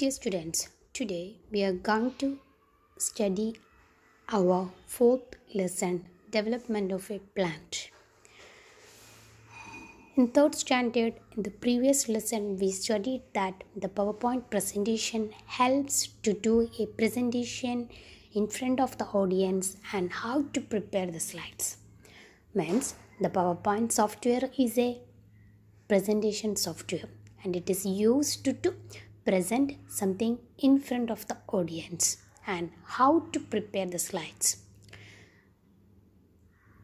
Dear students, today we are going to study our fourth lesson Development of a Plant. In third standard, in the previous lesson, we studied that the PowerPoint presentation helps to do a presentation in front of the audience and how to prepare the slides. Means the PowerPoint software is a presentation software and it is used to, to present something in front of the audience and how to prepare the slides.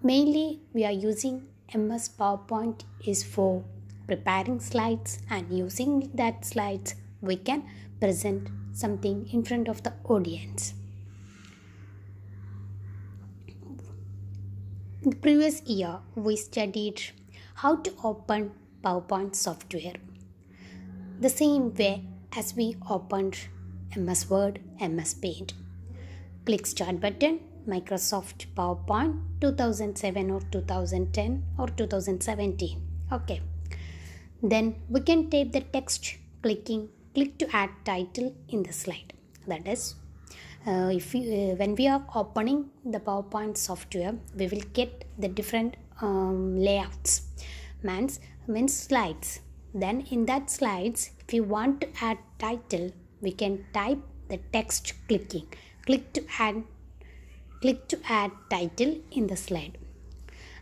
Mainly, we are using MS PowerPoint is for preparing slides and using that slides we can present something in front of the audience. In the previous year, we studied how to open PowerPoint software. The same way as we opened MS Word, MS Paint. Click Start button, Microsoft PowerPoint 2007 or 2010 or 2017. Okay. Then we can type the text clicking click to add title in the slide. That is uh, if you, uh, when we are opening the PowerPoint software, we will get the different um, layouts. Means means slides. Then in that slides, if you want to add title, we can type the text clicking. Click to add click to add title in the slide.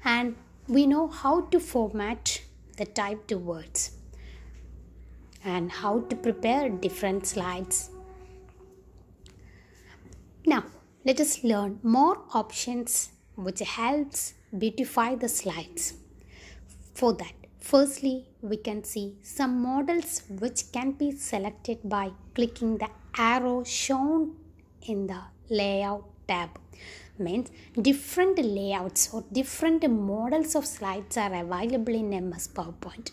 And we know how to format the typed words and how to prepare different slides now, let us learn more options which helps beautify the slides. For that, firstly, we can see some models which can be selected by clicking the arrow shown in the layout tab. Means different layouts or different models of slides are available in MS PowerPoint.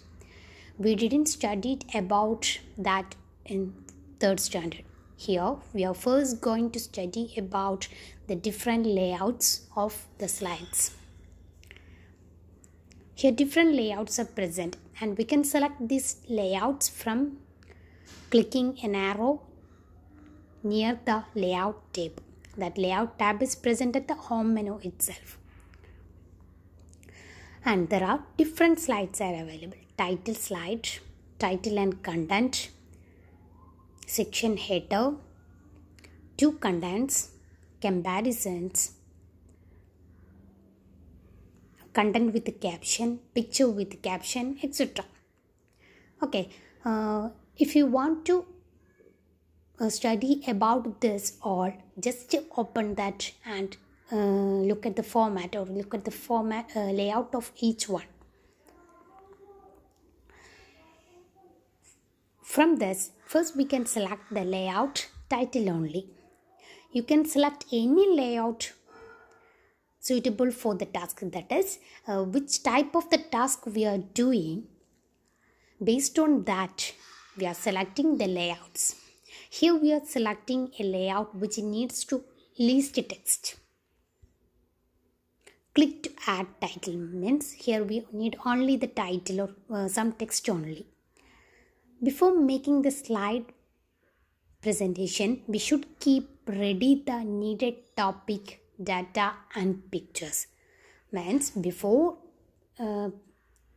We didn't study about that in third standard. Here we are first going to study about the different layouts of the slides. Here different layouts are present and we can select these layouts from clicking an arrow near the layout tab. That layout tab is present at the home menu itself. And there are different slides are available. Title slide, title and content, section header, two contents, comparisons, content with the caption, picture with caption, etc. Okay, uh, if you want to uh, study about this all, just open that and uh, look at the format or look at the format uh, layout of each one. From this, first we can select the layout title only. You can select any layout suitable for the task that is uh, which type of the task we are doing based on that we are selecting the layouts. Here we are selecting a layout which needs to list text. Click to add title means here we need only the title or uh, some text only. Before making the slide presentation, we should keep ready the needed topic, data, and pictures. Means before uh,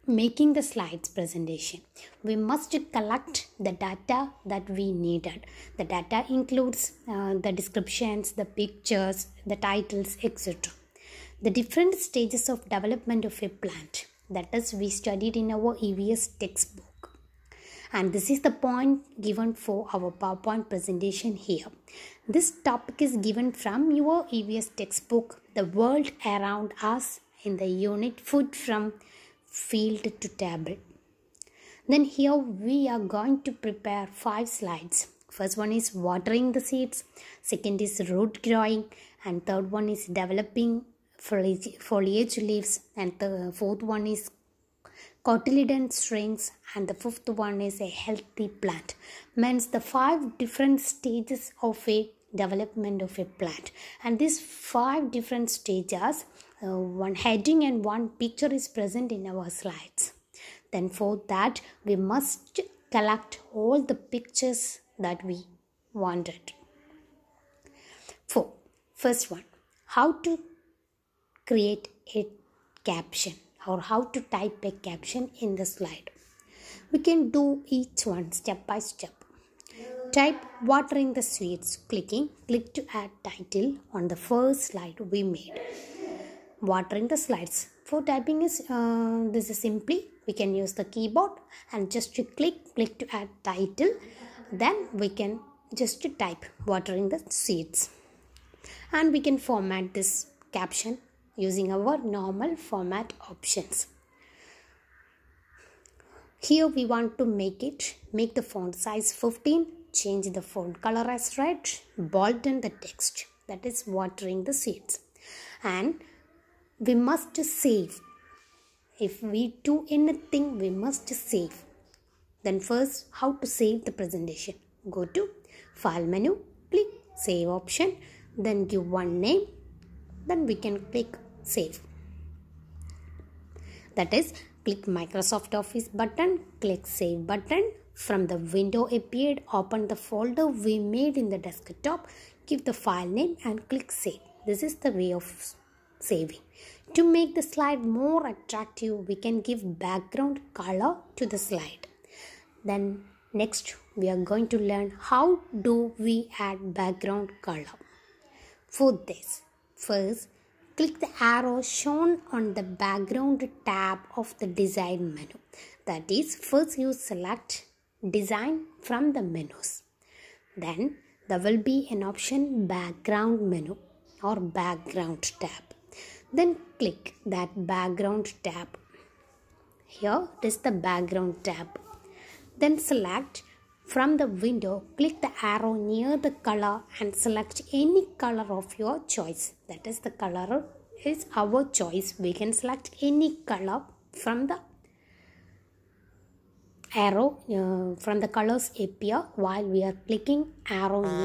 making the slides presentation, we must collect the data that we needed. The data includes uh, the descriptions, the pictures, the titles, etc. The different stages of development of a plant that is we studied in our EVS textbook and this is the point given for our PowerPoint presentation here. This topic is given from your EVS textbook, The World Around Us in the unit Food from Field to Table. Then here we are going to prepare five slides. First one is watering the seeds, second is root growing, and third one is developing foliage, foliage leaves, and the fourth one is cotyledon strings and the fifth one is a healthy plant means the five different stages of a development of a plant and these five different stages uh, one heading and one picture is present in our slides then for that we must collect all the pictures that we wanted. 4. First one how to create a caption or how to type a caption in the slide. We can do each one step by step. Type watering the sweets, clicking click to add title on the first slide we made. Watering the slides. For typing is uh, this is simply we can use the keyboard and just to click click to add title then we can just to type watering the seeds and we can format this caption using our normal format options. Here we want to make it make the font size 15 change the font color as red bolden the text that is watering the seeds. And we must save. If we do anything we must save. Then first how to save the presentation? Go to file menu click save option then give one name then we can click save that is click microsoft office button click save button from the window appeared open the folder we made in the desktop give the file name and click save this is the way of saving to make the slide more attractive, we can give background color to the slide. Then next we are going to learn how do we add background color. For this, first click the arrow shown on the background tab of the design menu. That is, first you select design from the menus. Then there will be an option background menu or background tab then click that background tab here is the background tab then select from the window click the arrow near the color and select any color of your choice. That is the color is our choice. We can select any color from the arrow uh, from the colors appear while we are clicking arrow near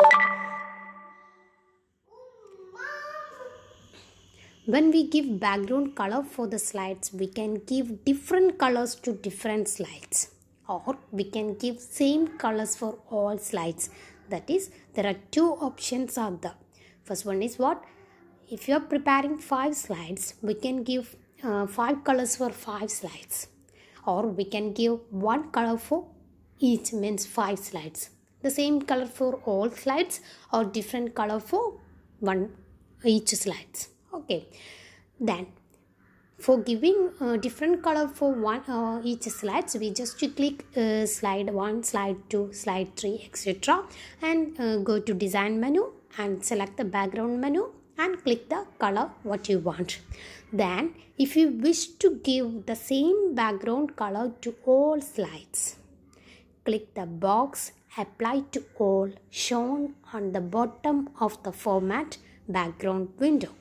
when we give background color for the slides we can give different colors to different slides or we can give same colors for all slides. That is there are two options are the first one is what? If you are preparing five slides we can give uh, five colors for five slides. Or we can give one color for each means five slides. The same color for all slides or different color for one each slides. Okay. Then for giving uh, different color for one uh, each slides we just click uh, slide 1 slide 2 slide 3 etc and uh, go to design menu and select the background menu and click the color what you want. Then if you wish to give the same background color to all slides click the box apply to all shown on the bottom of the format background window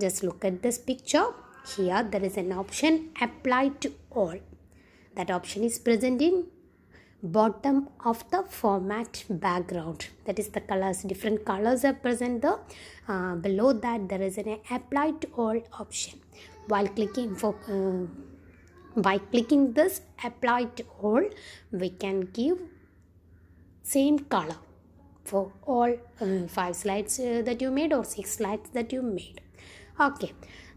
just look at this picture. Here there is an option apply to all. That option is present in bottom of the format background that is the colors different colors are present there uh, below that there is an apply to all option while clicking for uh, by clicking this apply to all we can give same color for all uh, five slides uh, that you made or six slides that you made okay.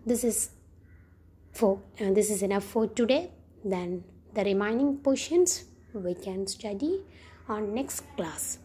This is for and uh, this is enough for today. Then the remaining portions we can study on next class